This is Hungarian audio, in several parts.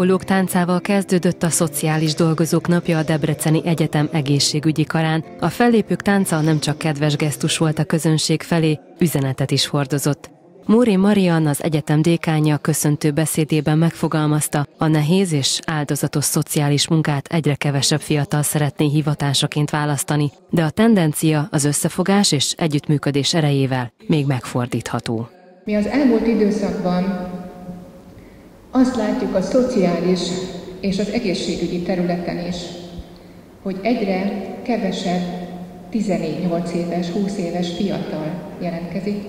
ápolók táncával kezdődött a Szociális Dolgozók Napja a Debreceni Egyetem egészségügyi karán. A fellépők tánca nem csak kedves gesztus volt a közönség felé, üzenetet is hordozott. Móri Marian, az egyetem dékánya köszöntő beszédében megfogalmazta, a nehéz és áldozatos szociális munkát egyre kevesebb fiatal szeretné hivatásaként választani, de a tendencia az összefogás és együttműködés erejével még megfordítható. Mi az elmúlt időszakban azt látjuk a szociális és az egészségügyi területen is, hogy egyre kevesebb 14-8 éves, 20 éves fiatal jelentkezik,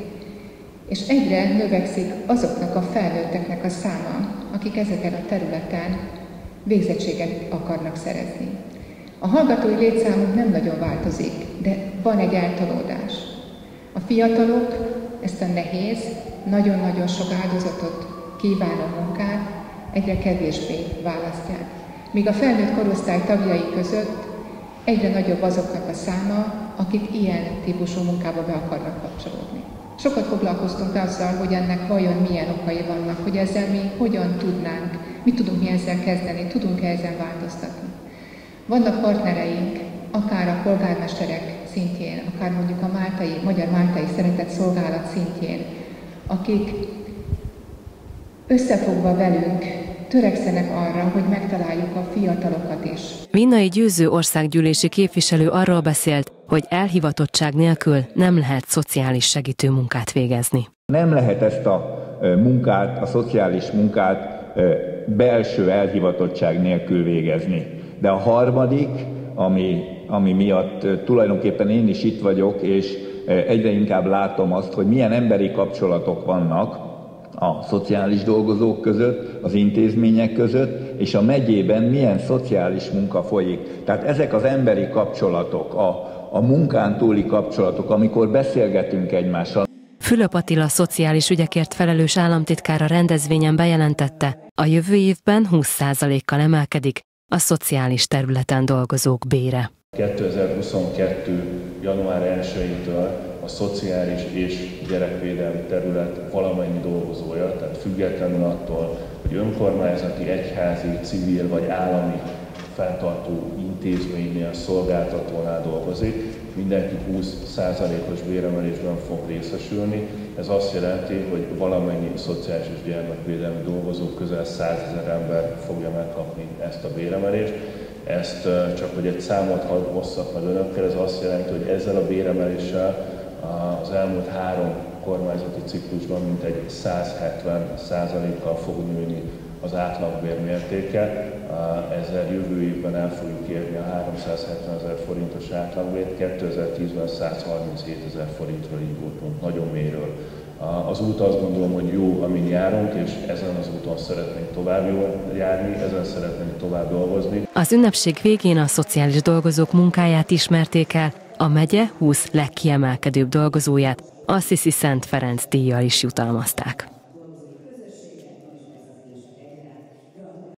és egyre növekszik azoknak a felnőtteknek a száma, akik ezeken a területen végzettséget akarnak szerezni. A hallgatói létszámunk nem nagyon változik, de van egy eltolódás. A fiatalok ezt a nehéz, nagyon-nagyon sok áldozatot kívánó munkát egyre kevésbé választják. Míg a felnőtt korosztály tagjai között egyre nagyobb azoknak a száma, akik ilyen típusú munkába be akarnak kapcsolódni. Sokat foglalkoztunk azzal, hogy ennek vajon milyen okai vannak, hogy ezzel mi hogyan tudnánk, mit tudunk mi ezzel kezdeni, tudunk-e ezen változtatni. Vannak partnereink, akár a polgármesterek szintjén, akár mondjuk a máltai, magyar máltai szeretett szolgálat szintjén, akik összefogva velünk törekszenek arra, hogy megtaláljuk a fiatalokat is. Vinnai Győző országgyűlési képviselő arról beszélt, hogy elhivatottság nélkül nem lehet szociális segítő munkát végezni. Nem lehet ezt a munkát, a szociális munkát belső elhivatottság nélkül végezni. De a harmadik, ami, ami miatt tulajdonképpen én is itt vagyok, és egyre inkább látom azt, hogy milyen emberi kapcsolatok vannak a szociális dolgozók között, az intézmények között, és a megyében milyen szociális munka folyik. Tehát ezek az emberi kapcsolatok, a, a munkán túli kapcsolatok, amikor beszélgetünk egymással. Fülöp Attila szociális ügyekért felelős államtitkár a rendezvényen bejelentette, a jövő évben 20%-kal emelkedik a szociális területen dolgozók bére. 2022. január 1-től a szociális és gyerekvédelmi terület valamennyi dolgozója, tehát függetlenül attól, hogy önkormányzati, egyházi, civil vagy állami fenntartó intézménynél, szolgáltatónál dolgozik, mindenki 20%-os béremelésben fog részesülni. Ez azt jelenti, hogy valamennyi szociális és gyermekvédelmi dolgozó közel 100 ezer ember fogja megkapni ezt a béremelést. Ezt csak hogy egy számot hosszak meg önökkel, ez azt jelenti, hogy ezzel a béremeléssel az elmúlt három kormányzati ciklusban mintegy 170 százalékkal fog nőni az átlagbér mértéke. Ezzel jövő évben el fogjuk érni a 370 ezer forintos átlagbért, 2010-ben 137 ezer forintról indultunk, nagyon mélyről. Az út azt gondolom, hogy jó, amin járunk, és ezen az úton szeretnénk tovább járni, ezen szeretnénk tovább dolgozni. Az ünnepség végén a szociális dolgozók munkáját ismerték el, a megye 20 legkiemelkedőbb dolgozóját a Sziszi Szent Ferenc díjjal is jutalmazták.